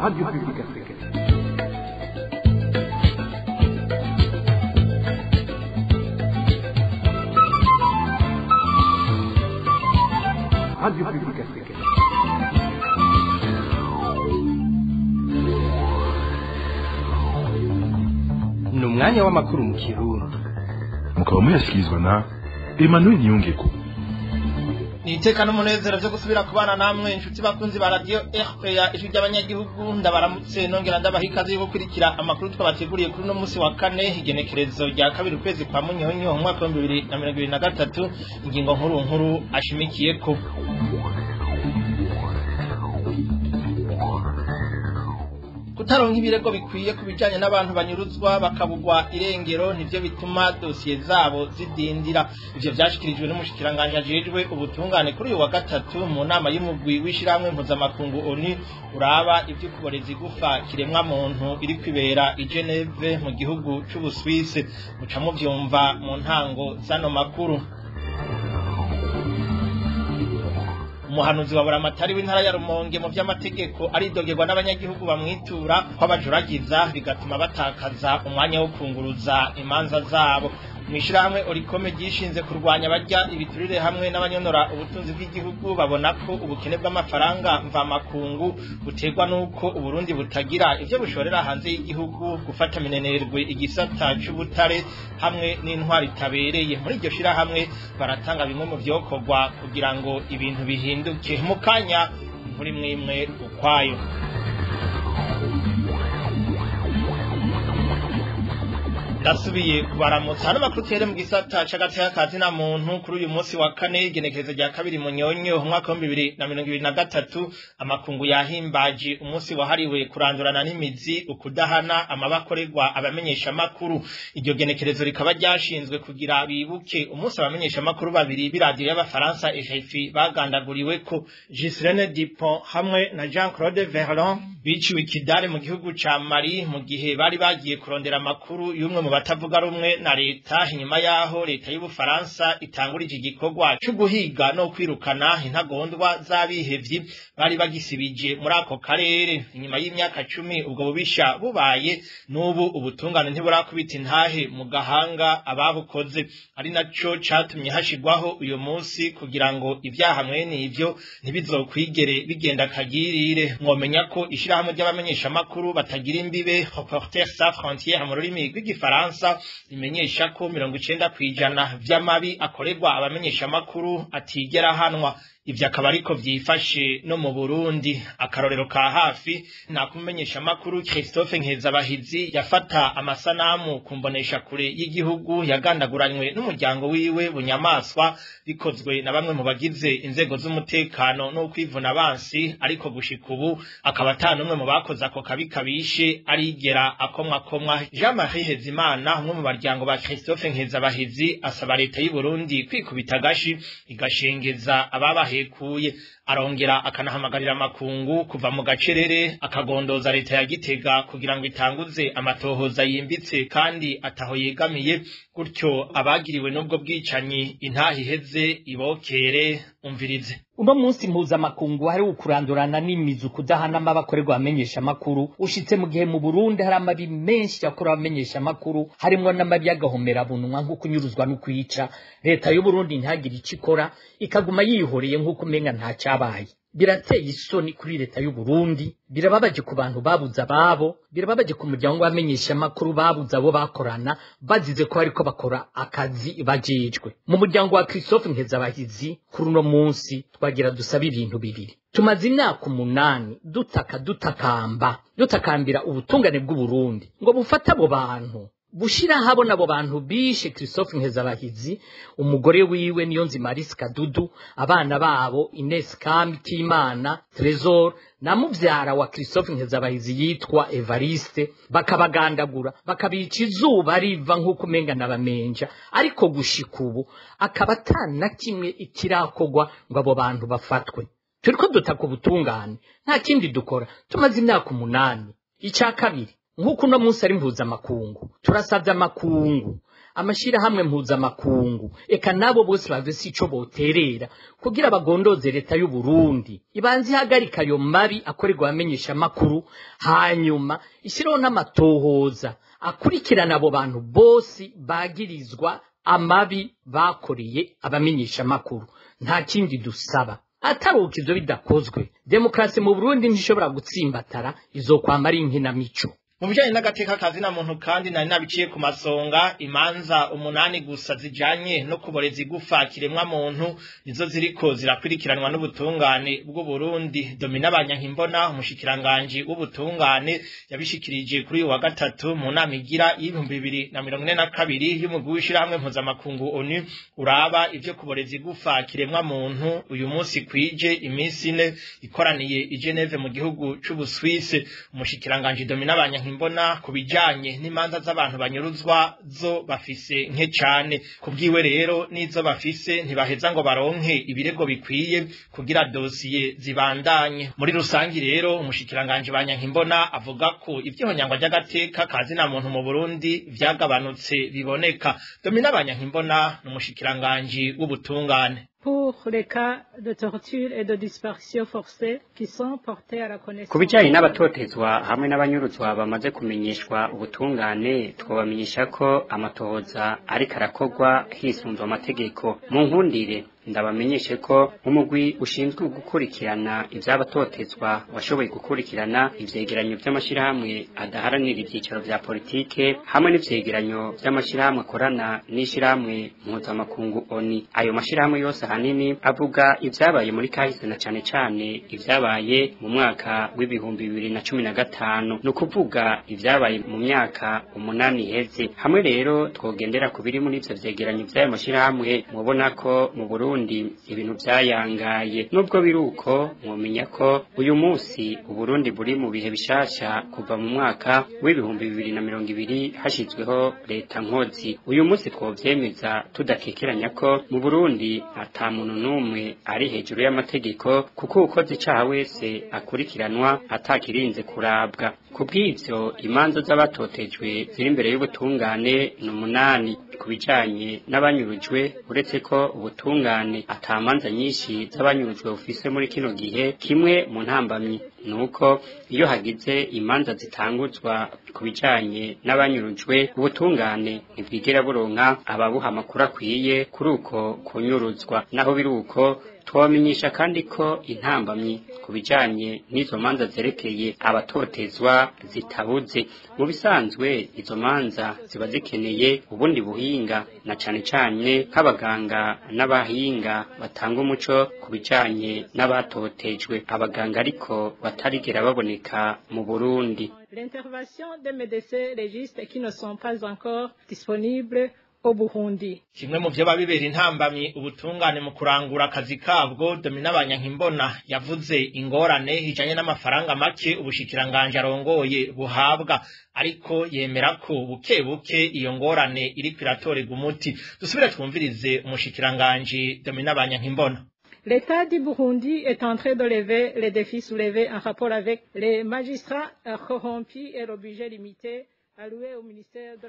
Rádio Pública Africana. Rádio Pública Africana. ni umwanya w'amakuru mu kirundi mukaba muyashyikirizwa na emmanuel niyungeko ni iteka n'umunezero byo gusubira kubana namwe inshuti bakunzi ba radiyo rpa ijwi ry'abanyagihugu ndabaramutse nongera ndabaha ikaze yo gukurikira amakuru twabateguriye kuri uno munsi wa kane igenekerezo rya kabiri ukwezi kwa munyonyo mu mwaka w'ibihumbi bibiri na mirongo ibiri na gatatu ingingo nkuru nkuru ashimikiye ko. Kutaronka ibirego bikwiye ku bijyanye n'abantu banyuruzwa bakabugwa irengero ni byo bituma dosiye zabo zidindira. Ibyo byashyikirijwe n'umushyikiranganje ajejwe ubutungane kuri uyu wa gatatu mu nama y'umugwi w'ishyirahamwe mpuzamakungu oni uraba iby'ukuboreza igufa kiremwa muntu iri kwibera i geneve mu gihugu cy'ubuswise muca mubyumva mu ntango z'ano makuru. Umuhanuzi wa buramatari w'intara ya rumonge mu by'amategeko aridogerwa n'abanyagihugu bamwitura ko abajuragiza bigatuma batakaza umwanya wo kunguruza imanza zabo. Mu ishyirahamwe orikome ryishinze kurwanya abarya ibiturire hamwe n'abanyonora ubutunzi bw'igihugu babona ko ubukene bw'amafaranga mvamakungu buterwa n'uko uburundi butagira ibyo bushorera hanze y'igihugu gufata minenerwe igisata c'ubutare hamwe n'intwari itabereye. Muri iryo shyirahamwe baratanga bimwe mu byokorwa kugira ngo ibintu bihinduke. Mu kanya muri mwimwe ukwayo. Ndasubiye kubaramutsa hano makuru tere mu gisata c'agateka kazi na muntu kuri uyu munsi wa kane igenekerezo rya kabiri mu nyonyo umwaka w'ibihumbi bibiri na mirongo ibiri na gatatu. Amakungu yahimbaje umunsi wahariwe kurandurana n'imizi ukudahana amabakorerwa abamenyesha makuru iryo genekerezo rikaba ryashinzwe kugira bibuke umunsi abamenyesha makuru babiri b'iradiyo y'abafaransa RFI bagandaguriwe ko Gislaine Dupont hamwe na Jean Claude Verlon biciwe ikidare mu gihugu ca Mali mu gihe bari bagiye kurondera amakuru y'umwe mu batavuga rumwe na leta inyuma yaho leta y'ubufaransa itangurije igikorwa cyo guhiga no kwirukana intagondwa z'abihevyi bari bagisibije muri ako karere. Inyuma y'imyaka cumi ubwo bubisha bubaye n'ubu ubutungane ntiburakubita intahe mu gahanga ababukoze. Ari naco catumye hashigwaho uyu munsi kugira ngo ibyaha mwene ivyo ntibizokwigere bigenda kagirire. Mwomenya ko ishirahamwe ry'abamenyeshamakuru batagira imbibe Reporters sans frontières mu rurimi rw'igifaransa rimenyesha ko mirongo icenda kw'ijana vy'amabi akorerwa abamenyeshamakuru atigera hanwa ivyo akaba ariko vyifashe no mu Burundi. Akarorero ka hafi nakumenyesha makuru Christophe Nkezabahizi yafata amasanamu kumbonesha kure y'igihugu yagandaguranywe n'umuryango wiwe bunyamaswa bikozwe na bamwe mu bagize inzego z'umutekano no kwivuna abansi ariko gushika ubu akaba atanumwe mu bakoze ako kabi kabishe arigera akomwa komwa Jean Marie Hezimana umwe mu baryango ba Christophe Nkezabahizi asaba leta y'u Burundi kwikubita gashi igashengeza ababahe 也哭耶 arongera akanahamagarira amakungu kuva mu gacerere akagondoza leta ya Gitega kugira ngo itanguze amatohoza yimbitse kandi ataho yegamiye. Gutyo abagiriwe n'ubwo bwicanyi intahi iheze ibokere umvirize. Uno munsi mpuzamakungu hari ukurandurana n'imizi kudahana amabakorerwa abamenyesha amakuru ushitse mu gihe mu Burundi hari amabi menshi yakora abamenyesha amakuru harimwo n'amabi y'agahomerabunwa nko kunyuruzwa no kwica leta y'u Burundi ntihagire ico ikora ikaguma yihoreye nk'uko umenga nta cabaye birateye isoni kuri leta y'u Burundi. Birababaje ku bantu babuze ababo. Birababaje ku muryango w'abamenyesha amakuru babuze abo bakorana bazize ko bariko bakora akazi bajejwe. Mu muryango wa Christophe Nkezabahizi kuri uno munsi twagira dusaba ibintu bibiri. Tumaze imyaka umunani dutaka dutakamba. Dutakambira ubutungane bw'u Burundi. Ngo bufate abo bantu. Bushira habona abo bantu bishe Christophe Nkezabahizi umugore wiwe niyo nzima Alice Kadudu abana babo Ines Kamtimana Trésor na muvyara wa Christophe Nkezabahizi yitwa Evariste. Bakabagandagura bakabica izuba riva nk'uko umenga nabamenja ariko gushika ubu akaba atana kimwe ikirakogwa ngo abo bantu bafatwe. Turiko dutaka ubutungane nta kindi dukora. Tumaze imyaka umunani. Icya kabiri nk'uko uno munsi ari mpuzamakungu turasabye amakungu. Amashirahamwe mpuzamakungu eka nabo bose bafise ico boterera. Kugira bagondoze leta y'u Burundi ibanze ihagarika ayo mabi akorerwa abamenyesha makuru. Hanyuma ishyiraho n'amatohoza. Akurikirana abo bantu bose bagirizwa amabi bakoreye abamenyesha makuru. Nta kindi dusaba. Ataruka ivyo bidakozwe. Demokarasi mu Burundi ntishobora gutsimbatara. Izokwama ari inkinamico mu bijanye n'agateka kazina muntu kandi nari nabiciye ku masonga imanza umunani gusa zijanye no kuboreza igufa kiremwa muntu nizo ziriko zirakurikiranwa n'ubutungane bw'u Burundi Domina Banyankimbona umushikiranganje w'ubutungane yabishikirije kuri uyu wa gatatu mu nama igira y'ibihumbi bibiri na mirongo ine na kabiri y'umugwi w'ishirahamwe mpuzamakungu ONU uraba ivyo kuboreza igufa kiremwa muntu uyu munsi kwije iminsi ine ikoraniye i Geneve mu gihugu c'Ubuswise umushikiranganje Domina Banyankimbona mbona ku bijanye n'imanza z'abantu banyuruzwa zo bafise nke cane. Kubwiwe rero n'izo bafise ntibaheza ngo baronke ibirego bikwiye kugira dosiye zibandanye. Muri rusangi rero umushikiranganje banyankimbona avuga ko ivyihonyangwa ry'agateka kazina muntu mu Burundi vyagabanutse biboneka. Domina banyankimbona n'umushikiranganje w'ubutungane pour les cas de torture et de disparition forcée qui sont portés à la connaissance ku bijyanye n'abatotezwa hamwe n'abanyuruzwa bamaze kumenyeshwa ubutungane twabamenyesha ko amatohoza ariko arakorwa hisunzwe amategeko. Mu nkundire ndabamenyeshe ko umugwi ushinzwe gukurikirana ivy'abatotezwa washoboye gukurikirana ivyegeranyo vy'amashirahamwe adaharanira ivyicaro vya politike hamwe n'ivyegeranyo vy'amashirahamwe akorana n'ishirahamwe mpuzamakungu oni. Ayo mashirahamwe yose ahanini avuga ivyabaye muri kahise na cane cane ivyabaye mu mwaka w'ibihumbi bibiri na cumi na gatanu. Ni ukuvuga ivyabaye mu myaka umunani iheze. Hamwe rero twogendera ku biri muri ivyo vyegeranyo vy'ayo mashirahamwe mubona ko mu Burundi Burundi ibintu vyayangaye nubwo biruko mwomenya ko uyu munsi Uburundi buri mu bihe bishasha kuva mu mwaka w'ibihumbi bibiri na mirongo ibiri hashizweho leta nkozi. Uyu munsi twovyemeza tudakekeranya ko mu Burundi ata muntu n'umwe ari hejuru y'amategeko kuko ukoze icaha wese akurikiranwa atakirinze kurabwa. Kubw'ivyo imanza z'abatotejwe ziri imbere y'ubutungane ni umunani. Ku bijanye n'abanyurujwe uretse ko ubutungane atamanza nyinshi z'abanyurujwe bufise muri kino gihe kimwe mu ntambamyi nuko iyo hagize imanza zitanguzwa ku bijanye n'abanyurujwe ubutungane ntibwigera buronka ababuha amakuru akwiye kuri uko kunyuruzwa. Naho biri uko twabamenyesha kandi ko intambamyi ku bijanye n'izo manza zerekeye abatotezwa zitabuze. Mu bisanzwe izo manza ziba zikeneye ubundi buhinga na cane cane nk'abaganga n'abahinga batanga umuco ku bijanye n'abatotejwe. Abaganga ariko batarigera baboneka mu Burundi. L'intervention des médecins légistes qui ne sont pas encore disponibles au Burundi. kimwe mu vyo babibera intambamyi ubutungane mu kurangura akazi kabwo domina abanyankimbona yavuze ingorane hijanye n'amafaranga make ubushikiranganje arongoye buhabwa ariko yemera ko buke buke iyo ngorane iriko iratorerwa umuti dusubire twumvirize umushikiranganje domina abanyankimbona L'État du Burundi est en train de lever les défis soulevés en rapport avec les magistrats euh, corrompus et le budget limité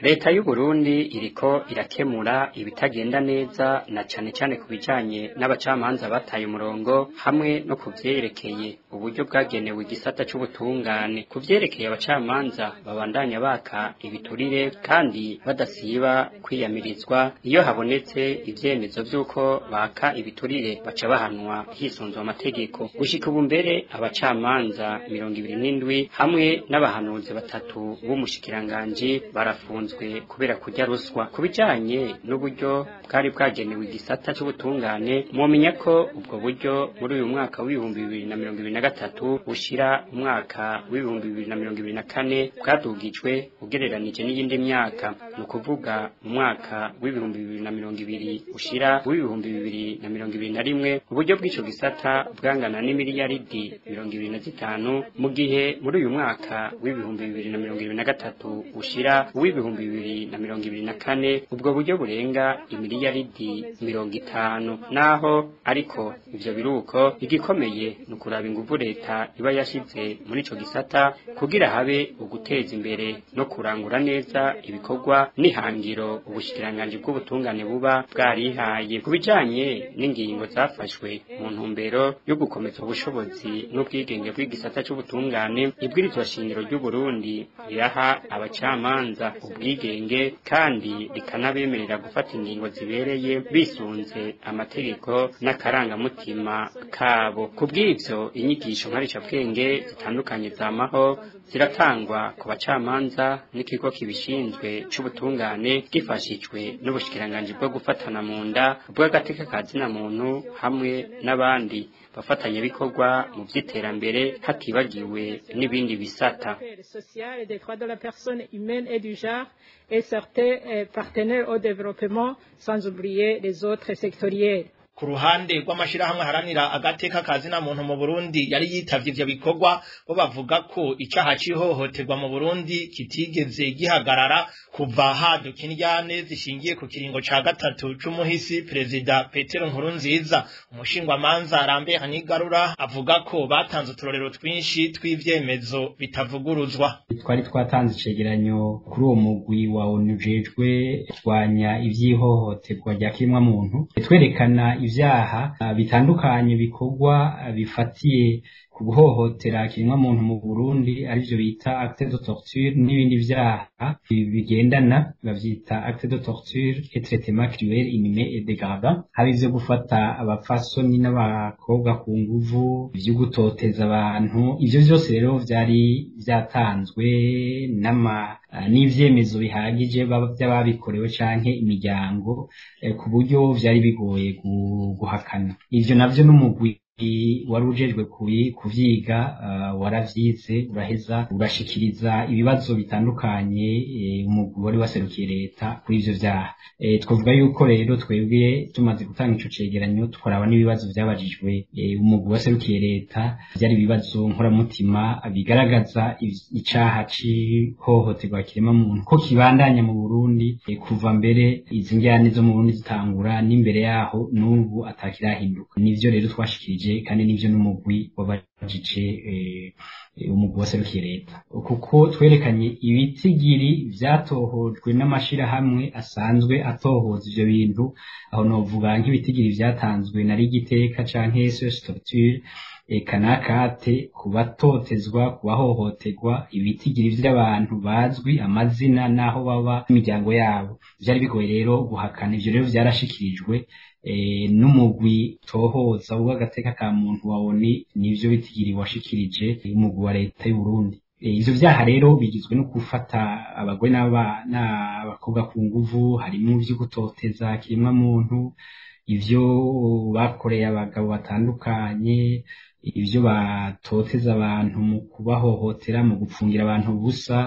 leta y'u Burundi iriko irakemura ibitagenda neza na cane cane ku bijanye n'abacamanza bataye umurongo hamwe no ku vyerekeye uburyo bwagenewe igisata c'ubutungane. Ku vyerekeye abacamanza babandanya baka ibiturire kandi badasiba kwiyamirizwa iyo habonetse ivyemezo vy'uko baka ibiturire baca bahanwa hisunzwe amategeko. Gushika ubu mbere abacamanza mirongo ibiri n'indwi hamwe n'abahanuzi batatu b'umushikiranganji barafunzwe kubera kurya ruswa. Ku bijanye n'uburyo bwari bwagenewe igisata c'ubutungane mwomenya ko ubwo buryo muri uyu mwaka w'ibihumbi bibiri na mirongo ibiri na gatatu ushira umwaka w'ibihumbi bibiri na mirongo ibiri na kane bwadugijwe ugereranije n'iyindi myaka. Ni ukuvuga mu mwaka w'ibihumbi bibiri na mirongo ibiri ushira w'ibihumbi bibiri na mirongo ibiri na rimwe. Uburyo bw'ico gisata bwangana n'imiliyaridi mirongo ibiri na zitanu mu gihe muri uyu mwaka w'ibihumbi bibiri na mirongo ibiri na gatatu ushira uw'ibihumbi bibiri na mirongo ibiri na kane ubwo buryo burenga imiliyaridi mirongo itanu. Naho ariko ivyo biruko igikomeye ni ukuraba inguvu leta iba yashize muri ico gisata kugira habe uguteza imbere no kurangura neza ibikorwa n'ihangiro ubushikiranganji bw'ubutungane buba bwarihaye. Ku bijanye n'ingingo zafashwe mu ntumbero yo gukomeza ubushobozi n'ubwigenge bw'igisata c'ubutungane ibwirizwa shingiro ry'u Burundi riraha abacamanza ubwigenge kandi rikanabemerera gufata ingingo zibereye bisunze amategeko n'akarangamutima kabo. Kubw'ivyo inyigisho nkarishabwenge zitandukanye zamaho ziratangwa ku bacamanza n'ikigo kibishinzwe c'ubutungane gifashijwe n'ubushikiranganji bwo gufatana mu nda bw'agateka ka muntu hamwe n'abandi. Bafatanyabikorwa mu vy'iterambere hatibagiwe n'ibindi bisata sociale des droits de la personne humaine et du genre et certains euh, partenaires au développement, sans oublier les autres sectoriels. Ku ruhande rw'amashirahamwe haranira agateka kazina muntu mu Burundi yari yitavye ivyo bikorwa bo bavuga ko icaha cihohoterwa mu Burundi kitigeze gihagarara kuva haduka indyane zishingiye ku kiringo ca gatatu c'umuhisi perezida Petero Nkurunziza. Umushingwamanza Lambert Nigarura avuga ko batanze uturorero twinshi tw'ivyemezo bitavuguruzwa. Twari twatanze icegeranyo kuri uwo mugwi wa onu ujejwe kurwanya ivy'ihohoterwa rya kiremwa muntu twerekana ivyaha bitandukanye bikorwa bifatiye ku guhohotera kiremwa muntu mu Burundi arivyo bita acte de torture n'ibindi vyaha bigendana bavyita acte de torture et traitement cruel inhumain et dégradant hari ivyo gufata abapfasoni n'abakobwa ku nguvu ivyo gutoteza abantu ivyo vyose rero vyari vyatanzwe n'ama n'ivyemezo bihagije vy'ababikorewe canke imiryango eh, ku buryo vyari bigoye gu- guhakana. Ivyo navyo n'umugwi wari ujejwe kuvyiga uh, waravyize uraheza urashikiriza ibibazo bitandukanye eh, umugwi wari waserukiye leta kuri ivyo vyaha. Eh, twavuga yuko rero twebwe tumaze gutanga ico cegeranyo tukaraba n'ibibazo vyabajijwe eh, umugwi waserukiye leta vyari ibibazo nkoramutima bigaragaza icaha c'ihohoterwa kirema muntu ko kibandanya mu Burundi eh, kuva mbere izi njyane zo mu Burundi zitangura n'imbere yaho n'ubu atakirahinduka. Nivyo rero twashikirije kandi nivyo n'umugwi wabajije eh, eh, umugwi waserukiye leta kuko twerekanye ibitigiri vyatohojwe n'amashirahamwe asanzwe atohoza ivyo bintu aho novuga nk'ibitigiri vyatanzwe na rigiteka canke SOS Torture eka nakate ku batotezwa ku bahohoterwa ibitigiri vy'abantu bazwi amazina n'aho baba imiryango yabo. Vyari bigoye rero guhakana ivyo rero vyarashikirijwe eh, n'umugwi tohoza w'agateka ka muntu waboni nivyo bitigiri washikirije umugwi wa leta y'u Burundi. Eh, ivyo vyaha rero bigizwe no gufata abagore n'aba- n'abakobwa ku nguvu harimo ivyo gutoteza kiremwa muntu ivyo bakoreye abagabo batandukanye ivyo batoteza abantu mu kubahohotera mu gupfungira abantu ubusa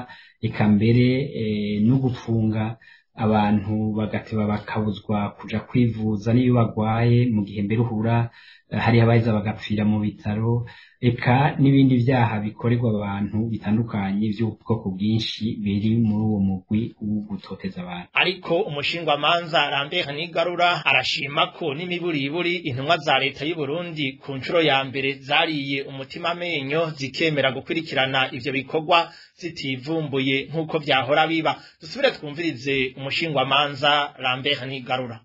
eka mbere eh, no gupfunga abantu bagateba bakabuzwa kuja kwivuza n'iyo bagwaye mu gihe mbere uhura eh, hari abaheza bagapfira mu bitaro eka n'ibindi vyaha bikorerwa abantu bitandukanye vy'ubwoko bwinshi biri muri uwo mugwi wo gutoteza abantu. Ariko umushingwamanza Lambert Nigarura arashima ko n'imiburiburi intumwa za leta y'u Burundi ku nshuro ya mbere zariye umutima amenyo zikemera gukurikirana ivyo bikorwa zitivumbuye nk'uko vyahora biba. Dusubire twumvirize umushingwamanza Lambert Nigarura.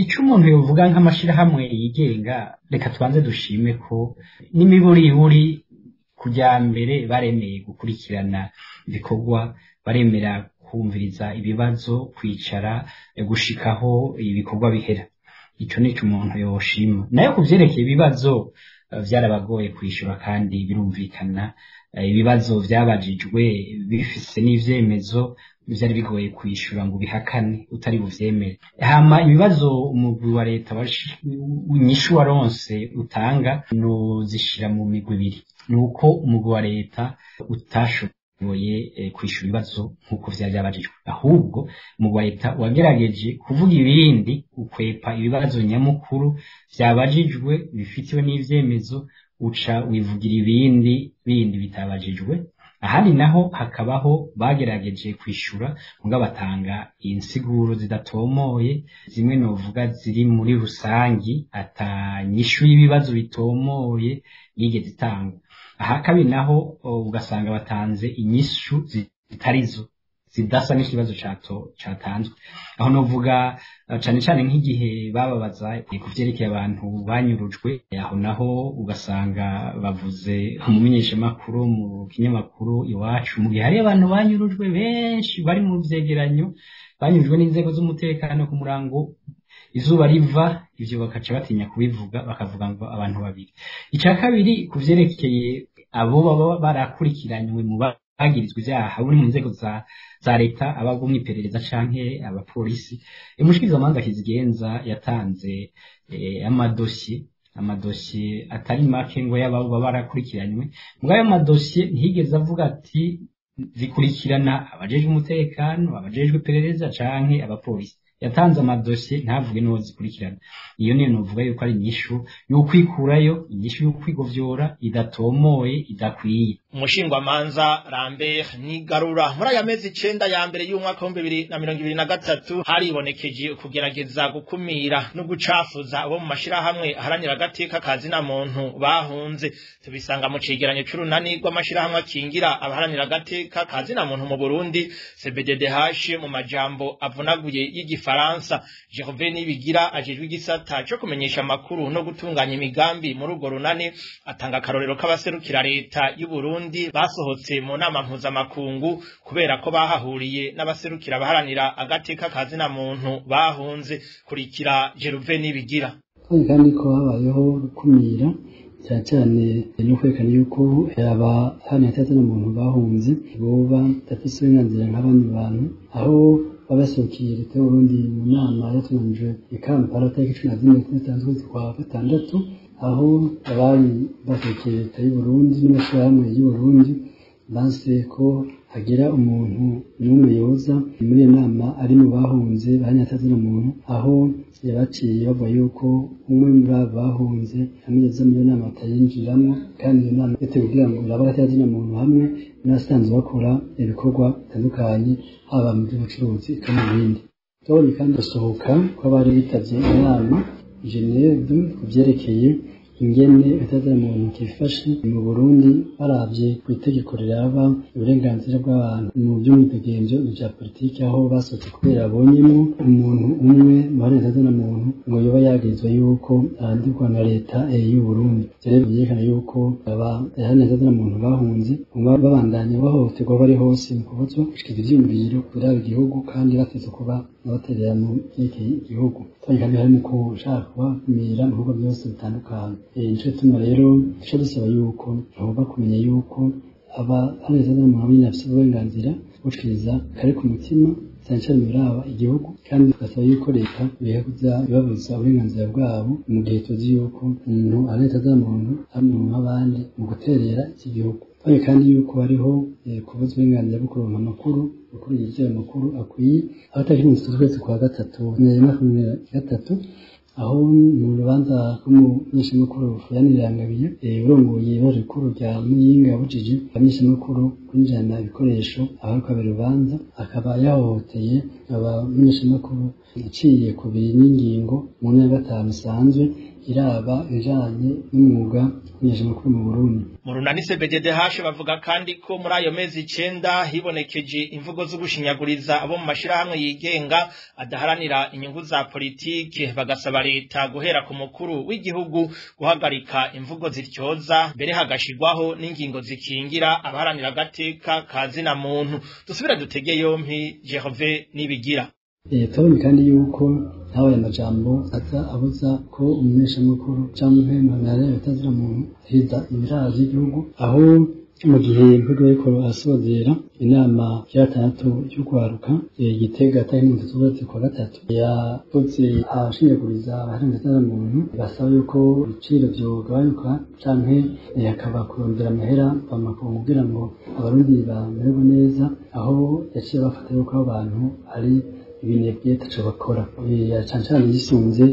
Ico umuntu yovuga nk'amashirahamwe yigenga reka tubanze dushime ko n'imiburiburi kujya mbere baremeye gukurikirana ibikorwa baremera kumviriza ibibazo kwicara gushikaho ibikorwa bihera. Ico nico umuntu yoshima. Nayo kuvyerekeye ibibazo eh, vyarabagoye kwishura kandi birumvikana ibibazo vyabajijwe bifise n'ivyemezo vyari bigoye kwishura ngo bihakane utari buvyemere. Hama ibibazo umugwi wa leta inyishu waronse utanga nuzishira mu migwi ibiri. Nuko umugwi wa leta utashoboye eh, kwishura ibibazo nk'uko vyari vyabajijwe. Ahubwo umugwi wa leta wagerageje kuvuga ibindi ukwepa ibibazo nyamukuru vyabajijwe bifitiwe n'ivyemezo uca wivugira ibindi bindi bitabajijwe. Ahandi naho hakabaho bagerageje kwishura muga batanga insiguro zidatomoye zimwe novuga ziri muri rusangi atanyishu y'ibibazo bitomoye yigeze itangwa. Aha kabiri naho ugasanga batanze inyishu zitarizo. Zidasa n'ikibazo catanzwe. Aho novuga cane cane nk'igihe bababaza ku vyerekeye abantu banyurujwe aho naho ugasanga bavuze umumenyeshamakuru mu kinyamakuru iwacu mu gihe hari abantu banyurujwe benshi bari mu vyegeranyo banyurujwe n'inzego z'umutekano ku murango izuba riva ivyo bakaca batinya kubivuga bakavuga ngo abantu babiri. Ica kabiri ku vyerekeye abo baba barakurikiranywe mu bagirizwa ivyaha buri mu nzego za za leta abago mw'iperereza canke abapolisi. Umushikirizamanza kizigenza yatanze amadosiye amadosiye atari make ngo y'ababo baba barakurikiranywe. Muri ayo madosiye ntihigeze avuga ati zikurikirana abajejwe umutekano abajejwe iperereza canke abapolisi. Yatanze amadosiye ntavuge n'uwo zikurikirana. Iyo niyo novuga yuko ari inyishu y'ukwikurayo inyishu y'ukwigovyora idatomoye idakwiye. Umushingwamanza Lambert Nigarura muri aya mezi icenda ya mbere y'umwaka wa bibiri na mirongo ibiri na gatatu haribonekeje kugerageza gukumira no gucafuza abo mu mashirahamwe aharanira agateka ka zina muntu bahunze. Tubisanga mu cegeranyo c'urunani rw'amashirahamwe akingira abaharanira agateka ka zina muntu mu Burundi. CBDDH mu majambo avunaguye y'igifaransa. Gervais Nibigira ajejwe igisata co kumenyesha amakuru no gutunganya imigambi muri urwo runani. Atanga akarorero k'abaserukira leta y'u Burundi basohotse mu nama mpuzamakungu kubera ko bahahuriye n'abaserukira abaharanira agateka ka zina muntu bahunze kurikira Gervais Nibigira. Kandi ko habayeho gukumira cyane cyane no kwerekana yuko abaharanira agateka zina muntu bahunze boba badafise uburenganzira nk'abandi bantu aho babasohokeye leta y'uburundi mu nama yatunganijwe i kampala tariki cumi na kuri zitandatu kwa gatandatu aho abari basohokeye leta y'uburundi n'amashyirahamwe y'uburundi banse ko hagira umuntu n'umwe yoza muri iyo nama ari mu bahunze bahanyatazina muntu aho yabaciye bavuga yuko umwe muri abo bahunze amenyeza muri iyo nama atayinjiramo kandi iyo nama yatewe kugira ngo irabe agatazina muntu hamwe n'abasanzwe bakora ibikorwa bitandukanye haba mu by'ubucuruzi kandi n'ibindi tubonye kandi gusohoka kw'abari bitavye inama geneve ku vyerekeye ingene atazira muntu kifashe mu Burundi baravye ku itegeko riraba uburenganzira bw'abantu. Mu by'umwidegemvyo bya politiki aho basohotse kubera abonyemo umuntu umwe mu atazira muntu ngo yoba yagirizwa yuko arandikwa na leta y'u Burundi. Rero byerekana yuko aba atazira muntu bahunze babandanya bahohoterwa bari hose mu kubuzwa gushikira ivyiyumviro biraba igihugu kandi bateze kuba abaterera mu vyerekeye igihugu kandi harimo kushaka kubakumira mu bihugu byose bitandukanye. Nicyo gituma rero duca dusaba yuko ntugomba kumenya yuko aba haneze n'umuntu wamenya afite uburenganzira buciriza kari ku mutima cyane cyane biraba igihugu. Kandi tugasaba yuko leta bihaguza ibabuza uburenganzira bwabo mu gihe tuzi yuko umuntu aneza muntu hamwe nk'abandi mu guterera iki gihugu. Kandi kandi yuko hariho kubuza uburenganzira bwo kuronka amakuru yizewe amakuru akwiye aho tariki mirongo itatu z'ukwezi kwa gatatu bibiri na makumyabiri na gatatu aho mu rubanza rw'umumenyeshamakuru yanirirangabiye urongoye ibara rikuru rya muyinga yabujije abamenyeshamakuru kwinjirana ibikoresho aho kabera urubanza akaba yahohoteye abamenyeshamakuru iciye ku biri n'ingingo mu ya gatanu isanzwe iraba ijanye n'umwuga w'imenyeshamakuru mu Burundi. Mu runani CBDDH bavuga kandi ko muri ayo mezi icenda hibonekeje imvugo zo gushinyaguriza abo mu mashirahamwe yigenga adaharanira inyungu za politike bagasaba leta guhera ku mukuru w'igihugu guhagarika imvugo zityoza mbere hagashirwaho n'ingingo zikingira abaharanira agateka ka zina muntu dusubira dutege yompi Jehove nibigira. Tubonye kandi yuko habaye amajambo aza abuza ko umumenyeshamakuru cyangwa impemamare bitazira muntu hiza ibirara by'igihugu aho mu gihe mvugo ariko asozera inama ya gatandatu y'urwaruka igitega atari mu z'ukwezi kwa gatatu yavuze ashinyaguriza abaharanira muntu basaba yuko ibiciro byogabanyuka canke akaba kurondera amahera bamakungu kugira ngo abarundi bamererwe neza aho yaciye bafata yuko abantu ari ibinebwe taco bakora. Cyane cyane yisunze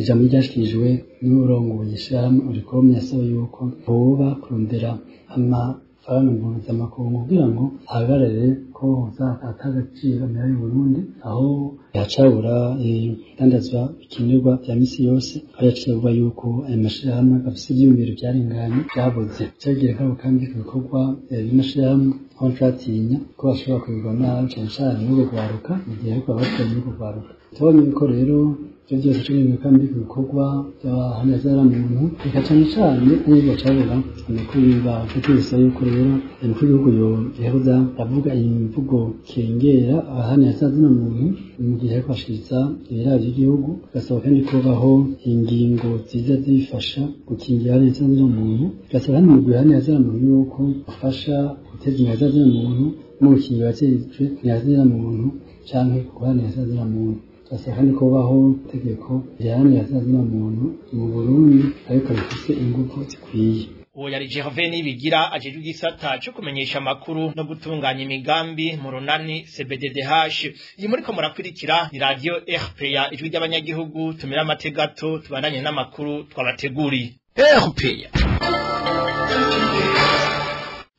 ijambo ryashikirijwe n'urongoye ishirahamwe urikome yasaba yuko boba kurondera ama mpuzamakungu kugira ngo hahagarare ko uzafata agaciro mbere y'u Burundi aho yacabura ibidandazwa bikenerwa bya misi yose aho yacabura yuko ayo mashirahamwe afise ivyiyumviro vyarenganye vyabuze vyagiye kabo kandi ku bikorwa b'amashirahamwe aho ncatinya ko bashobora kubigwa nabi cane cane no kugwaruka mu gihe ariko abatwaye no kugwaruka tubonye yuko rero ibyo byose cumi kandi ku bikorwa by'abahanazara muntu reka cyane cyane bacabura amakuru y'imbaho kuko bisa yuko rero umukuru w'igihugu yohereza avuga imvugo kengera abahanazara zina muntu mu gihe ariko ashiriza ibiraro by'igihugu bigasaba kandi kubaho ingingo ziza zifasha gukingira abahanazara zina muntu bigasaba kandi mu gihe abahanazara muntu yuko bafasha guteza imbere zina muntu no gukingira abakijwe ntiyazina muntu kuhanazara zina muntu basaba kandi kubaho itegeko riharanira zina muntu mu Burundi ariko rifise ingufu zikwiye. Uwo yari Gervais Nibigira ajejwe igisata cyo kumenyesha amakuru no gutunganya imigambi mu runani CBDDH iyi muri ko murakurikira ni radio RPA ijwi ry'abanyagihugu tumira amategato tubandanye n'amakuru twabateguriye RPA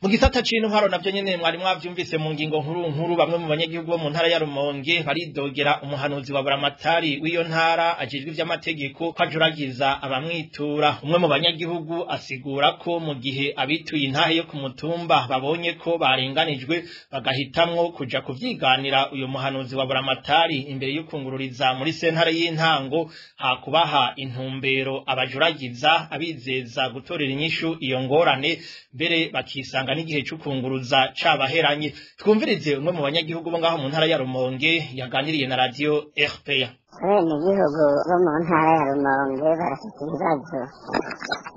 mu gisata c'intwaro navyo nyene mwari mwavyumvise mu ngingo nkuru nkuru bamwe mu banyagihugu bo mu ntara ya Rumonge baridogera umuhanuzi wa buramatari w'iyo ntara ajejwe ivy'amategeko ko ajuragiza abamwitura. Umwe mu banyagihugu asigura ko mu gihe abituye intahe yo ku mutumba babonye ko barenganijwe bagahitamwo kuja kuvyiganira uyo muhanuzi wa buramatari. Imbere yo kungururiza muri sentare y'intango hakubaha intumbero abajuragiza abizeza gutorera inyishu iyo ngorane mbere bakisanga n'igihe cy'ukunguruza cabaheranye twumvirize umwe mu banyagihugu bo ngaho mu ntara ya Rumonge yaganiriye na radio RPA abenegihugu bo mu ntara ya rumonge barafite ibibazo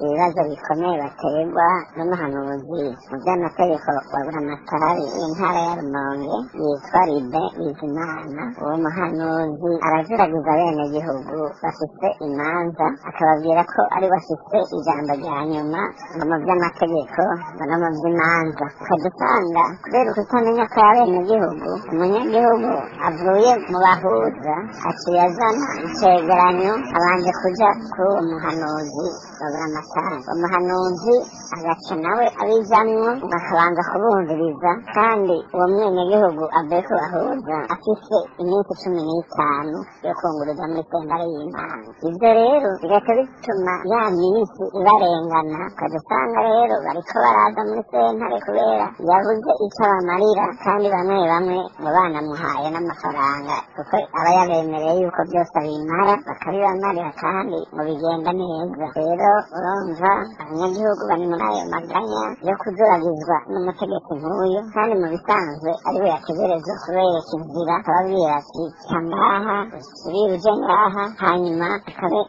ibibazo bikomeye baterwa n'umuhanuzi mu by'amategeko wa buramatari w'intara ya rumonge yitwa ribe bizimana uwo muhanuzi araziragiza abenegihugu bafite imanza akababwira ko ari bafite ijambo rya nyuma ngo mu by'amategeko no mu by'imanza ukajya usanga kubera ukutamenya ko abenegihugu umunyagihugu avuye mu bahuza aciye azana icegeranyo abanje kuja kuri uwo muhanuzi babura amatanga umuhanuzi agaca nawe abijamwo bakabanza kubumviriza kandi uwo mwenegihugu avuye ku bahuza afise iminsi cumi n'itanu yo kunguruza muri sentare y'imana ivyo rero bigaca bituma ya minsi ibarengana ukaja usanga rero bariko baraza muri sentare kubera yabuze ico bamarira kandi bamwe bamwe ngo banamuhaye n'amafaranga kuko aba yabemereye yuko byose abimara bakabibamarira kandi ngo bigenda neza rero urumva abanyagihugu bari muri ayo maganya yo kuzuragizwa n'umutegetsi nk'uyu kandi mu bisanzwe ariwe yategereza kubereka inzira akababwira ati ca ngaha usubire uje ngaha hanyuma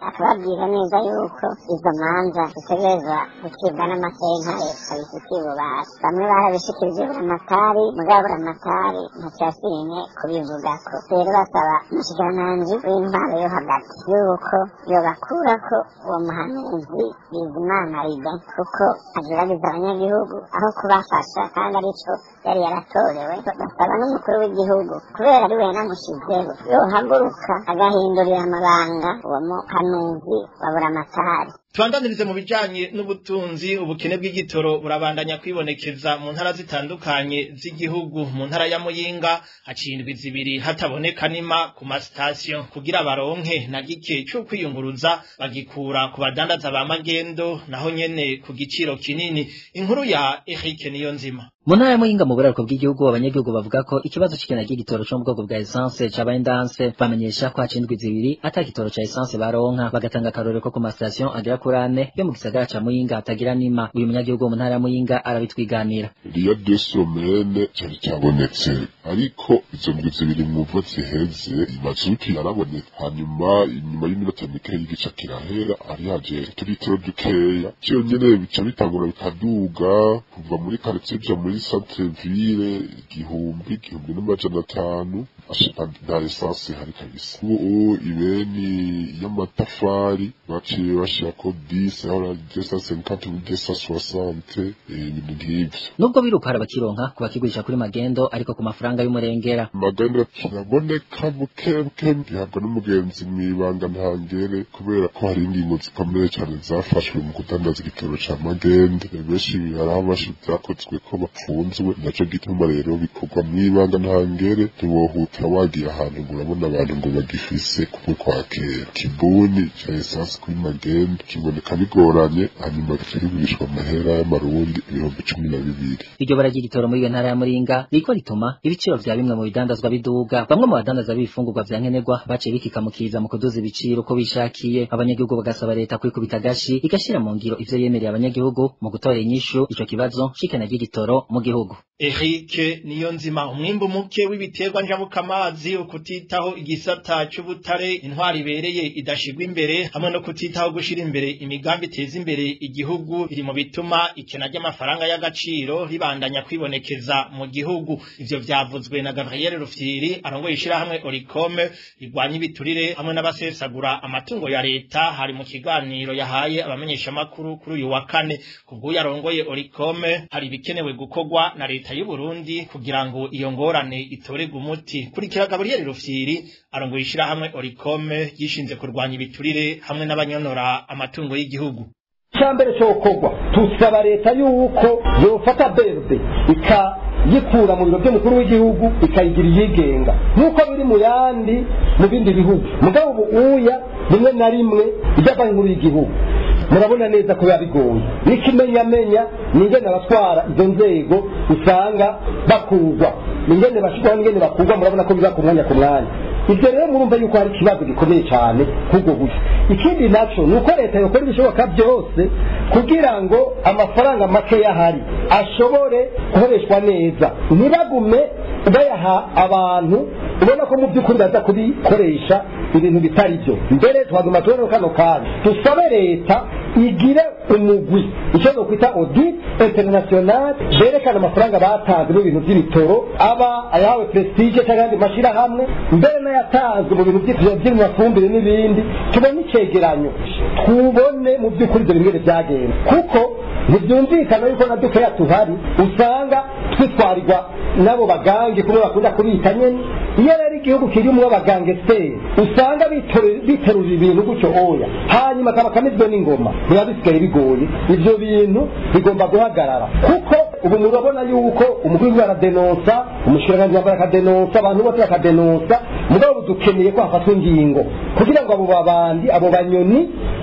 akababwira neza yuko izo manza zitegerezwa gucibwa n'amasentare abifitiye ububasha bamwe barabishikirije buramatari mugabo buramatari ntacasinye kubivugako rero basaba umushikiranganji w'intwaro yo hagati yuko yobakurako uwo muhanuzi bizimana ribe kuko ageragiza abanyagihugu aho kubafasha kandi arico yari yaratorewe basaba n'umukuru w'igihugu kubera ari we namushizeho yohaguruka agahindurira amabanga uwo muhanuzi wa buramatari tubandanirize mu bijanye n'ubutunzi ubukene bw'igitoro burabandanya kwibonekeza mu ntara zitandukanye z'igihugu. Mu ntara ya muyinga hacindwi zibiri hataboneka nima ku masitasiyo kugira baronke na gike cyo kwiyunguruza bagikura ku badandaza ba magendo naho nyene ku giciro kinini. Inkuru ya Eric niyo nzima mu ntara ya muyinga mu buraruko bw'igihugu abanyagihugu bavuga ko ikibazo c'ikena ry'igitoro co mu bwoko bwa essence cabaye ndanse bamenyesha ko hacindwi zibiri ata gitoro ca essence baronka. Bagatanga akarorero ko ku masitasiyo agera kuri ane yo mu gisagara ca muyinga hatagira nima. Uyu munyagihugu wo mu ntara ya muyinga arabitwiganira. Riya desomene cari cabonetse ariko izo ndwi zibiri mwumva ziheze imazuki yaraboneka hanyuma inyuma y'iminota mike y'igica kirahera hari haje turitiro dukeya. Vyo nyene bica bitangura bikaduga kuva muri karitsiye uja muri centre ville igihumbi igihumbi n'amajana atanu. Esanse hari kabisa ubu ibeni y'amatafari baciye bashirako dise aho desa senkante muri desa soasante ibintu nk'ivyo nubwo biruka bakironka ku bakigurisha kuri magendo ariko ku mafaranga y'umurengera magendo kiraboneka buke buke gihabwa n'umugenzi mw'ibanga ntangere kubera ko hari ingingo zikomeye cyane zafashwe mu kudandaza igitoro ca magendo benshi hari aho bashi vyakozwe ko bapfunzwe naco gituma rero bikorwa mw'ibanga ntangere ntiwohuta wagiye ahantu ngo urabona abantu ngo bagifise kumwe kwa kera kibuni ca esansi kuri magendo kiboneka bigoranye hanyuma kirigurishwa amahera y'amarundi ibihumbi cumi na bibiri. Iryo baragira igitoro muri iyo ntara ya muringa riko rituma ibiciro vya bimwe mu bidandazwa biduga. Bamwe mu badandaza b'ibifungurwa vya nkenerwa baciye bikikamukiza mu kuduza ibiciro uko bishakiye. Abanyagihugu bagasaba leta kwikubita agashi igashira mu ngiro ivyo yemereye abanyagihugu mu gutora inyishu ico kibazo shikana ry'igitoro mu gihugu. Eric niyo nzima umwimbu muke w'ibiterwa njabukamazi ukutitaho igisata c'ubutare intwari ibereye idashigwa imbere hamwe no kutitaho gushira imbere imigambi iteza imbere igihugu biri mu bituma ikena ry'amafaranga y'agaciro ribandanya kwibonekeza mu gihugu. Ivyo vyavuzwe na Gabriel Rufyiri arongoye ishirahamwe Oricome rigwanya ibiturire hamwe n'abasesagura amatungo ya leta. Hari mu kiganiro yahaye abamenyesha makuru kuri uyu wa kane. Kubwo yarongoye Oricome hari bikenewe gukorwa na leta y'u Burundi kugira ngo iyo ngorane itorerwe umuti. Kurikira Gabriel Rufyiri arongoye ishirahamwe Oricome yishinze kurwanya ibiturire hamwe n'abanyonora amatungo y'igihugu. Cyambere cyo kogwa tusaba leta yuko yofata berde ikayikura mu biro by'umukuru w'igihugu ikayigira iyigenga. Nk'uko biri mu yandi mu bindi bihugu. Mugabo ubu uya rimwe na rimwe ijya banki nkuru y'igihugu. Murabona neza ko biba bigoye n'ikimenyamenya ni abatwara izo nzego usanga bakurwa ni ingene bashyirwaho n'ingene bakurwa murabona ko biba ku mwanya ku mwanya. Ibyo rero murumva yuko hari ikibazo gikomeye cyane k'ubwo buryo. Ikindi na cyo ni uko leta yokora ibishoboka byose kugira ngo amafaranga makeya ahari ashobore gukoreshwa neza. Ntibagume bayaha abantu ubona ko mu by'ukuri baza kubikoresha ibintu bitari byo. Mbere twaguma tubona kano kanya dusabe leta igire umugwi. Icyo nokwita audit international berekana amafaranga batanze mu bintu by'ibitoro aba ayahawe prestige cyangwa ayandi mashyirahamwe mbere n'ayatanzwe mu bintu by'amafumbire n'ibindi. Tubone icegeranyo tubone mu by'ukuri ibyo bimwe byagenze. Kuko ntibyumvikana yuko na dukeya tuhari usanga twitwarirwa n'abo bagange kumwe bakunda kubita nyene. Iyo rero igihugu kirimo abagangesiteri usanga biterurira ibintu gutyo oya. Hanyuma kaba kamizwe n'ingoma. Biba bisigaye bigoye. Ibyo bintu bigomba guhagarara. Kuko ubu murabona yuko umukuru aradenonsa umushikiranganji wambara akadenonsa abantu bose bakadenonsa mugabo dukeneye ko hafatwa ingingo. Kugira ngo abo babandi abo banyoni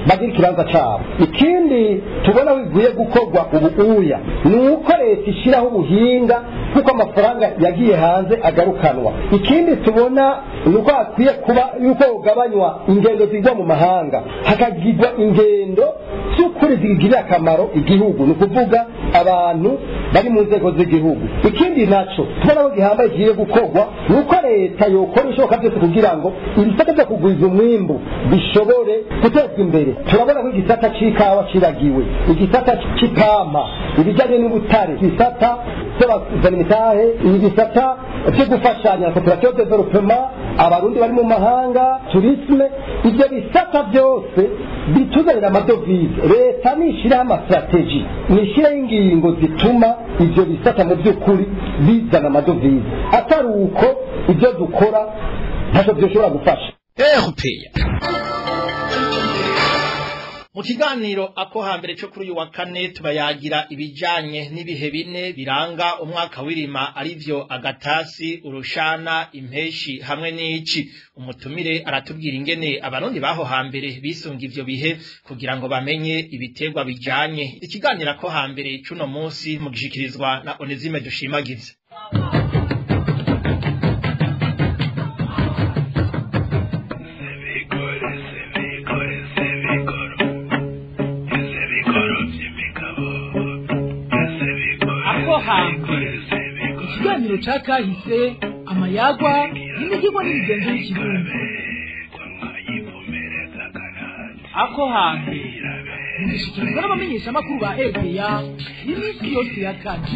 bagire ikibanza cyabo ikindi tubona bivuye gukorwa ubu uya ni uko leta ishyiraho ubuhinga kuko amafaranga yagiye hanze agarukanwa. Ikindi tubona ni uko hakwiye kuba yuko ugabanywa ingendo zigwa mu mahanga. Hakagirwa ingendo z'ukuri zigirira akamaro igihugu. Ni ukuvuga abantu bari mu nzego z'igihugu. Ikindi na cyo tubona ko gihambaye kigiye gukorwa ni uko leta yokora ibishoboka byose kugira ngo ibisate byo kugwiza umwimbu bishobore gutezwa imbere. Turabona ko igisata c'ikawa ciragiwe igisata c'ipampa ibijyanye n'ubutare igisata cy'abazanimitahe ibisata byo gufashanya koperative developement abarundi bari mu mahanga turisme ibyo bisata byose bituzanira amadovize. Leta nishiraho amasitrategi nishiraho ingingo zituma ibyo bisata mu by'ukuri bizana amadovize. Atari uko ibyo dukora ntacyo byoshobora gufasha. Mu kiganiro ako hambere cyo kuri uyu wa kane tubayagira ibijanye n'ibihe bine biranga umwaka w'irima arivyo agatasi urushana impeshi hamwe n'ici. Umutumire aratubwira ingene abarundi baho hambere bisunga ivyo bihe kugira ngo bamenye ibiterwa bijanye. Ikiganiro ako hambere cuno munsi mu gishikirizwa na Onezime dushimagize ako hambere ikiganiro ca kahise amayagwa n'imigirwa n'imigenzo y'ikirundi ako hambere mugishikirizwa n'abamenyeshamakuru ba rpa iminsi yose ya kane.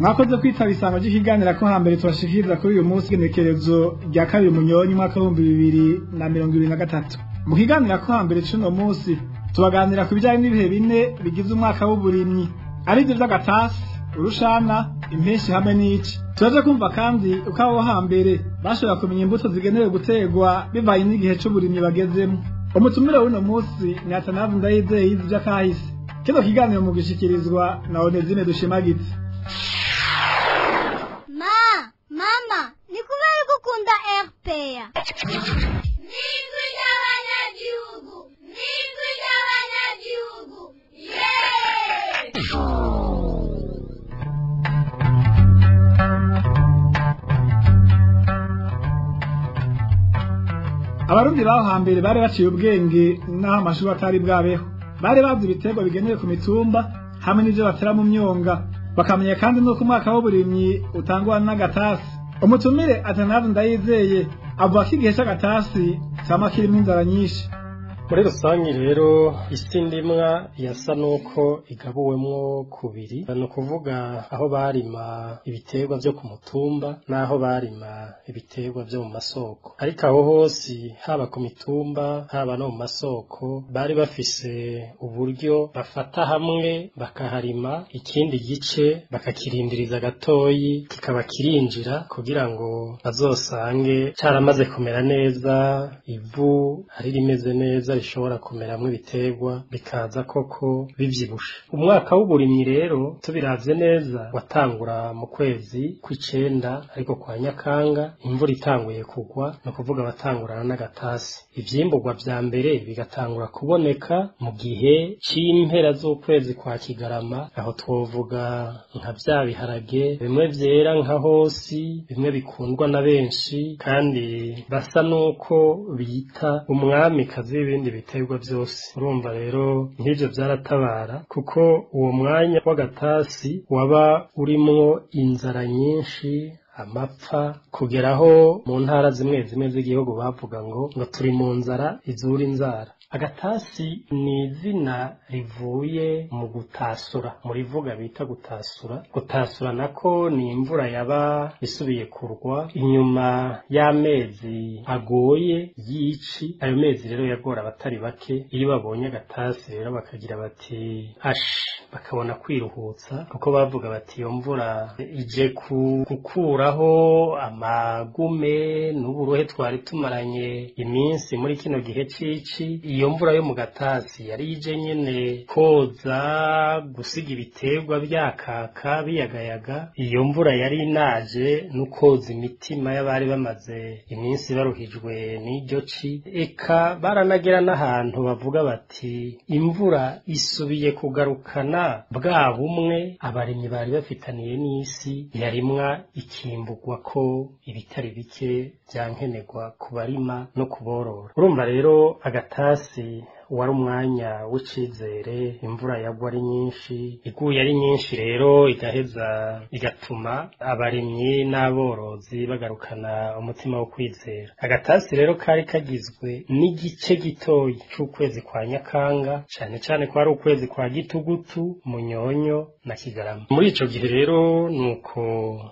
Mwakoze kwitaba isango ry'ikiganiro ko hambere tubashikiriza kuri uyu munsi igenekerezo rya kabiri munyonyi umwaka w'ibihumbi bibiri na mirongo ibiri na gatatu. Mu kiganiro ko hambere c'uno munsi tubaganira ku bijanye n'ibihe bine bigize umwaka w'uburimyi. Arivyo vy'agatasi urushana impeshi hamwe n'ici turaje kumva kandi uko abo hambere bashobora kumenya imbuto zigenewe guterwa bivanye n'igihe c'uburimyi bagezemo umutumire w'uno munsi ni atanavu ndayizeye yizi vy'akahise kino kiganiro mu gishikirizwa na onezine dushimagitse Ma, mama, ni kubera ko ukunda RPA. Nijwi ry'abanyagihugu, nijwi ry'abanyagihugu. abarundi baho hambere bari baciye ubwenge n'aho amashuri atari bwabeho. Bari bazi ibiterwa bigenewe ku mitumba hamwe n'ivyo batera mu myonga. Bakamenya kandi n'uko umwaka w'uburimyi utangwa n'agatasi. Umutumire atanavu ndayizeye. Avuga ko igihe c'agatasi cama kirimwo inzara nyinshi. Muri rusange rero isi ndimwa yasa nuko igabuwemwo kubiri. Ni ukuvuga aho barima ibiterwa vyo ku mutumba n'aho barima ibiterwa vyo mu masoko. Ariko aho hose haba ku mitumba haba no mu masoko bari bafise uburyo bafata hamwe bakaharima ikindi gice bakakirindiriza gatoyi kikaba kirinjira kugira ngo bazosange caramaze kumera neza ivu ari rimeze neza rishobora kumeramwo ibiterwa bikaza koko bivyibushe. Umwaka w'uburimyi rero tubiravye neza watangura mu kwezi kw'icenda ariko kwa nyakanga imvura itanguye kugwa ni ukuvuga batangurana n'agatasi. Ivyimburwa vya mbere bigatangura kuboneka mu gihe c'impera z'ukwezi kwa kigarama. Aho twovuga nka vya biharage bimwe vyera nka hosi bimwe bikundwa na benshi kandi basa nuko bita umwamikazi w'ibindi biterwa vyose. Urumva rero nk'ivyo vyaratabara kuko uwo mwanya w'agatasi waba urimwo inzara nyinshi amapfa kugeraho mu ntara zimwe zimwe z'igihugu bavuga ngo ngo turi mu nzara izura inzara. Agatasi ni izina rivuye mu gutasura mu rivuga bita gutasura. Gutasura nako ni imvura yaba isubiye kurwa inyuma y'amezi agoye y'ici. Ayo mezi rero yagora abatari bake iyo babonye agatasi rero bakagira bati ashi bakabona kwiruhutsa kuko bavuga bati iyo mvura ije gukuraho amagume n'uburuhe twari tumaranye iminsi muri kino gihe cici. Iyo mvura yo mu gatasi yari ije nyene koza gusiga ibiterwa byakaka biyagayaga. Iyo mvura yari inaje no koza imitima y'abari bamaze iminsi baruhijwe n'iryo ci. Eka baranagera n'ahantu bavuga bati imvura isubiye kugarukana bwa bumwe. Abarimyi bari bafitaniye n'isi yarimwa ikimburwa ko ibitari bike byankenerwa ku barima no kuborora. Urumva rero agatasi wari umwanya w'icizere imvura yagwa ari nyinshi iguye ari nyinshi rero igaheza igatuma abarimyi n'aborozi bagarukana umutima wo kwizera. Agatasi rero kari kagizwe n'igice gitoyi c'ukwezi kwa nyakanga cane cane ko ari ukwezi kwa gitugutu munyonyo na kigarama muri ico gihe rero nuko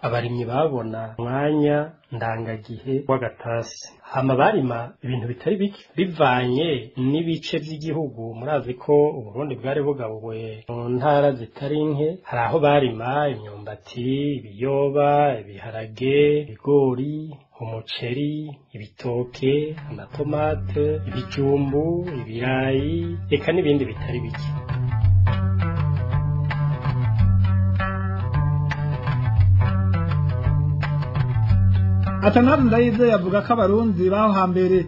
abarimyi babona umwanya ndangagihe w'agatasi. Hama barima ibintu bitari bike bivanye n'ibice by'igihugu. Murazi ko uburundi bwari bugabuwe mu ntara zitari nke. Hari aho barima imyumbati ibiyoba ibiharage ibigori umuceri ibitoke amatomate ibijumbu ibirayi eka n'ibindi bitari bike. Atanazi ndayizeye avuga ko abarundi baho hambere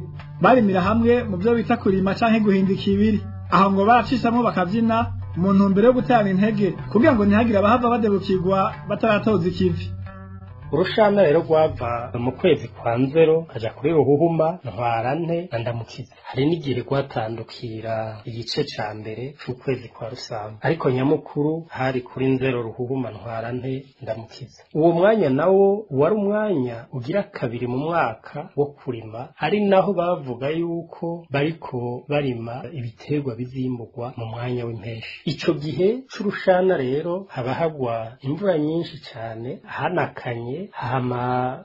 barimira hamwe mu byo bita kurima canke guhindika ibiri. Aho ngo baracishamwo bakavyina mu ntumbero yo guterana intege kugira ngo ntihagire abahava badebukirwa bataratoza ikivi. Urushana rero rwava mu kwezi kwa nzero kaja kuri ruhuhuma ntwarante na ndamukiza. Hari n'igihe rwatandukira igice ca mbere c'ukwezi kwa rusamba ariko nyamukuru hari kuri nzero ruhuhuma ntwarante ndamukiza. Uwo mwanya nawo wari umwanya ugira kabiri mu mwaka wo kurima ari naho bavuga yuko bariko barima ibiterwa bizimburwa mu mwanya w'impeshi. Ico gihe c'urushana rero haba hagwa imvura nyinshi cyane hanakanye hama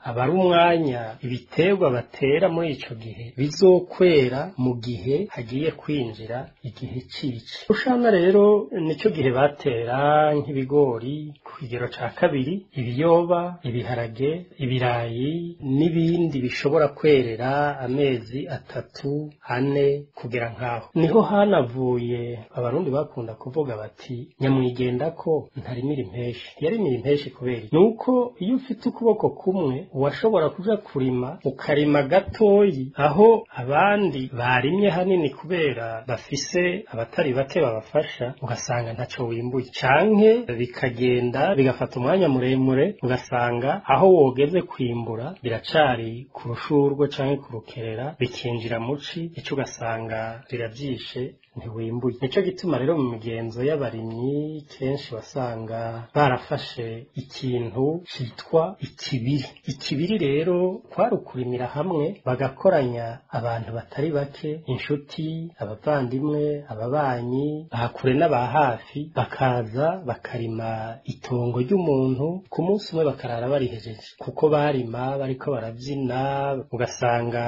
aba ari umwanya ibiterwa batera muri ico gihe bizokwera mu gihe hagiye kwinjira igihe cici. Urushana rero nico gihe batera nk'ibigori ku kigero ca kabiri ibiyoba ibiharage ibirayi n'ibindi bishobora kwerera amezi atatu ane kugera nkaho. Niho hanavuye abarundi bakunda kuvuga bati nyamwigenda ko ntarimira impeshi yarimira impeshi kubera nuko iyo ufite ukuboko kumwe washobora kuja kurima ukarima gatoyi. Aho abandi barimye hanini kubera bafise abatari bake babafasha ugasanga ntaco wimbuye. Canke bikagenda bigafata umwanya muremure ugasanga aho wogeze kwimbura biracari ku rushurwe canke ku rukerera bikinjira muci ico ugasanga riravyishe ntiwimbuye nico gituma rero mu migenzo y'abarimyi kenshi wasanga barafashe ikintu citwa ikibiri. Ikibiri rero kwari ukurimira hamwe bagakoranya abantu batari bake inshuti abavandimwe ababanyi bahakure n'aba hafi bakaza bakarima itongo ry'umuntu ku munsi umwe bakarara barihejeje. Kuko barima bariko baravyina ugasanga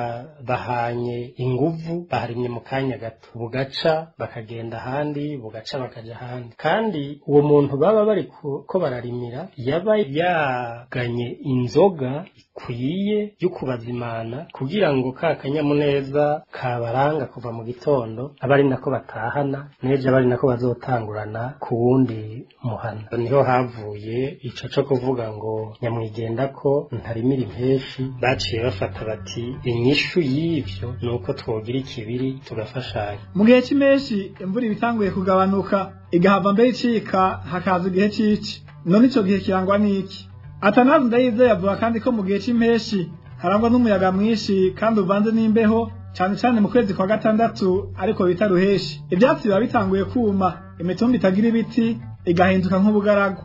bahanye inguvu baharimye mu kanya gato. Bugaca bakagenda ahandi bugaca bakaja ahandi. Kandi uwo muntu baba bari ko bararimira yaba yaganye inzoga ikwiye yo kubazimana kugira ngo ka kanyamuneza kabaranga kuva mu gitondo abe ari nako batahana n'ejo abe ari nako bazotangurana ku wundi muhana. Niho havuye ico co kuvuga ngo nyamwigenda ko ntarimira impeshi baciye bafata bati inyishu y'ivyo ni uko twogira ikibiri tugafashanya mu gihe cy'impeshyi imvura iba itanguye kugabanuka igahava mbere icika hakaza igihe cy'ici none ico gihe kirangwa n'iki? Atanazi ndayizeye avuga kandi ko mu gihe cy'impeshyi harangwa n'umuyaga mwinshi kandi uvanze n'imbeho cyane cyane mu kwezi kwa gatandatu ariko bita ruheshi. Ivyatsi biba bitanguye kuma imitumba itagira ibiti igahinduka nk'ubugaragwa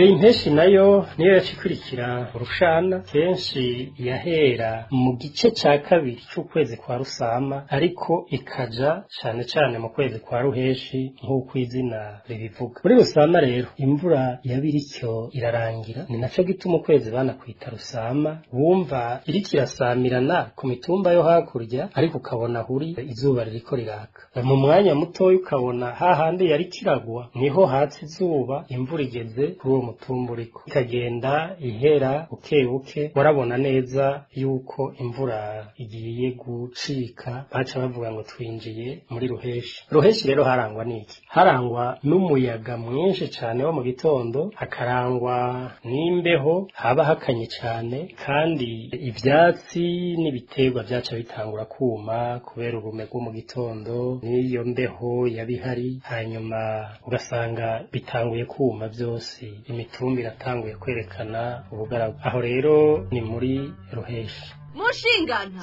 iyi mpeshi na yo niyo yacikurikira urushana kenshi yahera mu gice ca kabiri c'ukwezi kwa rusama ariko ikaja cane cane mu kwezi kwa ruheshi nk'uko izina ribivuga. Muri rusama rero imvura yabirikyo irarangira. Ni naco gituma ukwezi banakwita rusama wumva iriko irasamirana ku mitumba yo hakurya ariko ukabona huri izuba ririko riraka. Mu mwanya mutoya ukabona hahandi yari kiragwa ni ho hatse izuba imvura igeze kuri uwo mutumba uriko ikagenda ihera buke buke warabona neza yuko imvura igiye gucika. Baca bavuga ngo twinjiye muri ruheshi. Ruheshi rero harangwa n'iki? Harangwa n'umuyaga mwinshi cane wo mu gitondo. Hakarangwa n'imbeho. Haba hakanye cane. Kandi ivyatsi n'ibiterwa vyaca bitangura kuma kubera urume rwo mu gitondo. N'iyo mbeho yabihari. Hanyuma ugasanga bitanguye kuma vyose. Imitumba iratanguye kwerekana ubugaragwa aho rero ni muri ruheshi mushingana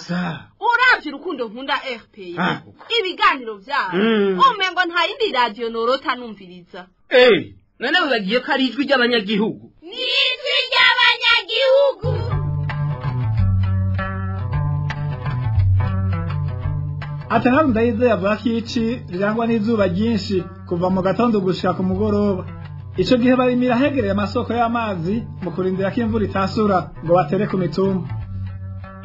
uravye urukundo nkunda rpa ibiganiro vyabo Mm. umengo nta yindi radiyo norota numviriza. Eh, none wibagiye ko ari ijwi ry'abanyagihugu? Ni ijwi ry'abanyagihugu. Atanazi ndayizeye avuga ko ici rirangwa n'izuba ryinshi kuva mu gatondo gushika ku mugoroba. Ico gihe barimira hegereye amasoko y'amazi mu kurindira ko imvura itasura ngo batere ku mitumba.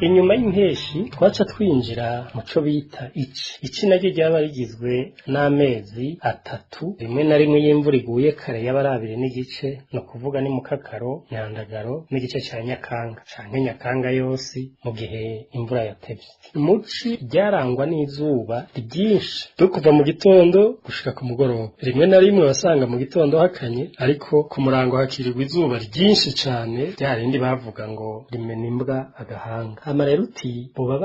Inyuma y'impeshi twaca twinjira mu co bita ici. Ici naryo ryaba rigizwe n'amezi atatu rimwe na rimwe y'imvura iguye kare yaba ari abiri n'igice ni ukuvuga ni mukakaro nyandagaro n'igice ca nyakanga. Canke nyakanga yose mu gihe imvura yatevye. Muci ryarangwa n'izuba ryinshi. Ryo kuva mu gitondo gushika ku mugoroba. Rimwe na rimwe wasanga mu gitondo hakanye ariko ku murango hakirirwa izuba ryinshi cane rya rindi bavuga ngo rimena imbwa agahanga. Rero uti boba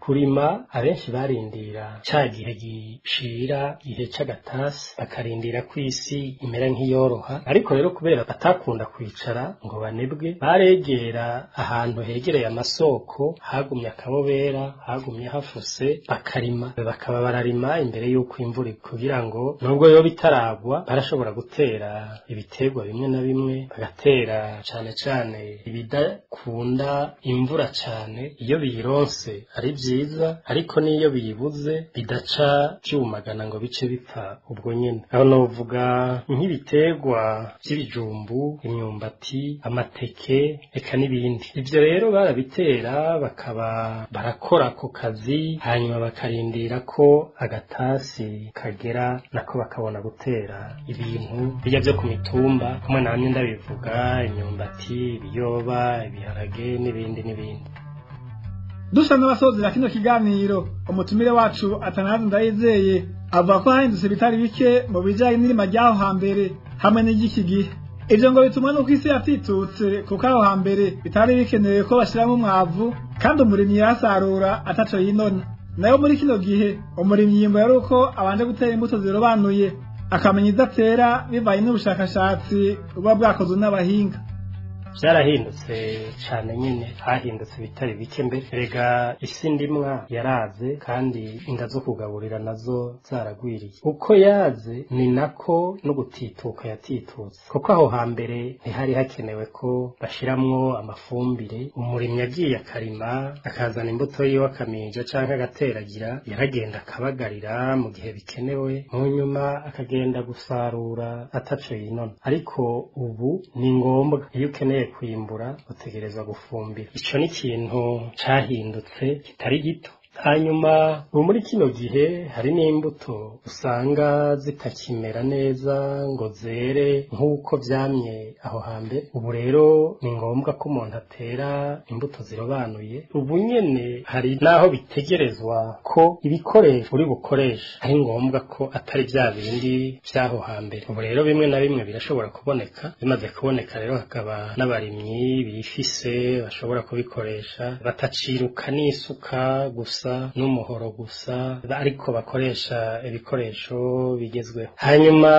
kurima abenshi barindira. Ca gihe gishira igihe c'agatasi bakarindira ko isi imera nk'iyoroha. Ariko rero kubera batakunda kwicara ngo banebwe baregera ahantu hegereye amasoko hagumye akabobera hagumye hafuse bakarima. Bakaba bararima imbere y'uko imvura kugira ngo nubwo yoba itaragwa barashobora gutera ibiterwa bimwe na bimwe bagatera cane cane ibidakunda imvura cane iyo biyironse ari vyiza ariko n'iyo biyibuze bidaca vyumagana ngo bice bipfa ubwo nyene. Aho novuga nk'ibiterwa vy'ibijumbu imyumbati amateke eka n'ibindi. Ivyo rero barabitera bakaba barakora ku kazi hanyuma bakarindira ko agatasi kagera nako bakabona gutera ibintu bijya vyo ku mitumba kumwe namye ndabivuga imyumbati ibiyoba ibiharage n'ibindi n'ibindi. Dusa n'abasozera kino kiganiro umutumire wacu atanazi ndayizeye avuga ko hahindutse bitari bike mu bijanye n'irima ry'aho hambere hamwe n'iry'iki gihe. Ivyo ngo bitumwa n'uko isi yatitutse kuko aho hambere bitari bikenewe ko bashiramwo umwavu kandi umurimyi yarasarura ataco yinona. Nayo muri kino gihe umurimyi yimba yari uko abanje gutera imbuto zirobanuye akamenya izo atera bivanye n'ubushakashatsi buba bwakozwe n'abahinga. Vyarahindutse cane nyene hahindutse bitari bike mbere. Rega isi ndimwa yaraze kandi inda zo kugaburira na zo zaragwiriye. Uko yaze ni nako no gutituka yatitutse. Kuko aho hambere ntihari hakenewe ko bashiramwo amafumbire. Umurimyi agiye akarima akazana imbuto yiwe akaminja canke agateragira yaragenda akabagarira mu gihe bikenewe. Mu nyuma akagenda gusarura ataco yinona. Ariko ubu ni ngombwa. Iyo ukeneye kwimbura utegerezwa gufumbira. Ico ni ikintu cahindutse kitari gito. Hanyuma ubu muri kino gihe hari n'imbuto usanga zitakimera neza ngo zere nk'uko vyamye aho hambere. Ubu rero ni ngombwa ko umuntu atera imbuto zirobanuye. Ubu nyene hari n'aho bitegerezwa ko ibikoresho uri bukoresha ari ngombwa ko atari vya bindi vy'aho hambere. Ubu rero bimwe na bimwe birashobora kuboneka bimaze kuboneka rero hakaba n'abarimyi bifise bashobora kubikoresha bataciruka n'isuka gusa n'umuhoro gusa ariko bakoresha ibikoresho bigezweho. Hanyuma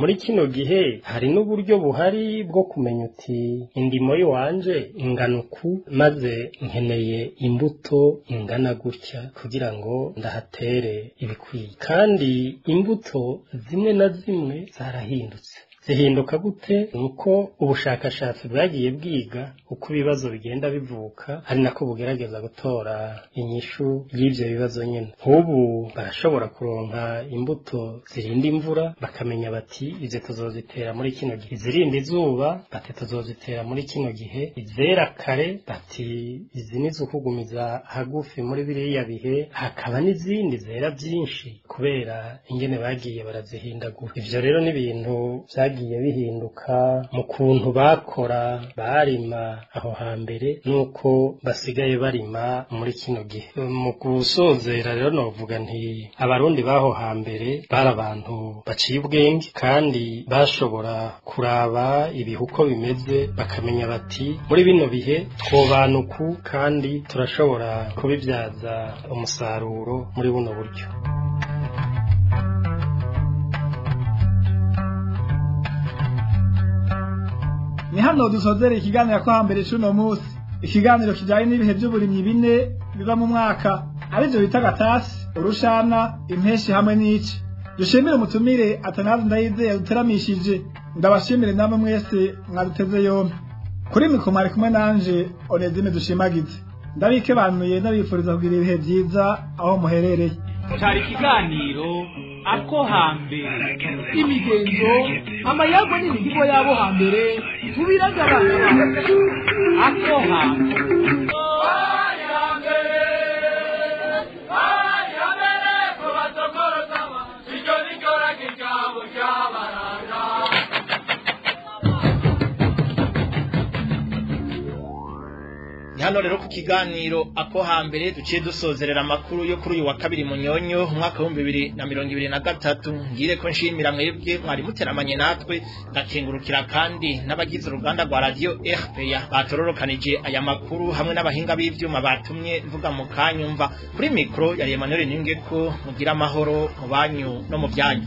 muri kino gihe hari n'uburyo buhari bwo kumenya uti indimo yiwanje ingana uku? Maze nkeneye imbuto ingana gutya kugira ngo ndahatere ibikwiye. Kandi imbuto zimwe na zimwe zarahindutse. Zihinduka gute? Nuko ubushakashatsi bwagiye bwiga uko ibibazo bigenda bivuka ari nako bugerageza gutora inyishu y'ivyo bibazo nyene. Nk'ubu barashobora kuronka imbuto zirinda imvura bakamenya bati izi tuzozitera muri kino gihe. Izirinda izuba bati tuzozitera muri kino gihe. Izera kare bati izi ni kugumiza hagufi muri biriya bihe. Hakaba n'izindi zera vyinshi kubera ingene bagiye barazihindagura ivyo rero ni ibintu vyagiye bihinduka mu kuntu bakora barima aho hambere nuko basigaye barima muri kino gihe. Mu gusozera rero novuga nti abarundi baho hambere bari abantu baciye ubwenge kandi bashobora kuraba ibihe uko bimeze bakamenya bati muri bino bihe twobana uku kandi turashobora kubibyaza umusaruro muri buno buryo. Ni hano dusozera ikiganiro ko hambere c'uno munsi. Ikiganiro kijanye n'ibihe vy'uburimyi bine biva mu mwaka. Arivyo bita gatasi urushana impeshi hamwe n'ici dushimire umutumire atanazi ndayizeye yaduteramishije. Ndabashimire namwe mwese mwaduteze yombi. Kuri mikoro mwari kumwe nanje onezime dushimagize ndabikebanuye ndabifuriza kugira ibihe vyiza aho muherereye. Cari ikiganiro ako hambere imigenzo amayago n'imihigo y'abo hambere tubiragabana ako hambere hano rero ku kiganiro ako hambere duciye dusozerera amakuru yo kuri uyu wa kabiri munyonyo umwaka w'ibihumbi bibiri na mirongo ibiri na gatatu. Ngire ko nshimira mwebwe mwari muteramanye natwe ngakengurukira kandi n'abagize uruganda rwa radiyo rpa batororokanije aya makuru hamwe n'abahinga b'ivyuma batumye mvuga mu kanyumva kuri mikoro yari Emmanuel Ningeko mugira amahoro mu banyu no mu byanyu.